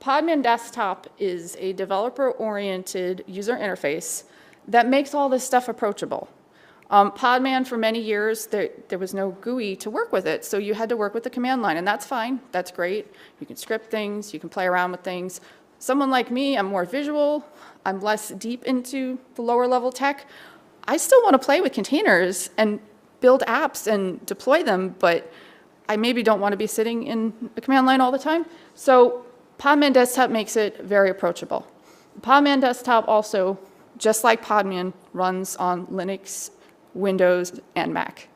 Podman Desktop is a developer-oriented user interface that makes all this stuff approachable. Um, Podman, for many years, there, there was no GUI to work with it, so you had to work with the command line, and that's fine, that's great. You can script things, you can play around with things. Someone like me, I'm more visual, I'm less deep into the lower level tech. I still want to play with containers and build apps and deploy them, but I maybe don't want to be sitting in a command line all the time. So Podman Desktop makes it very approachable. Podman Desktop also, just like Podman, runs on Linux, Windows, and Mac.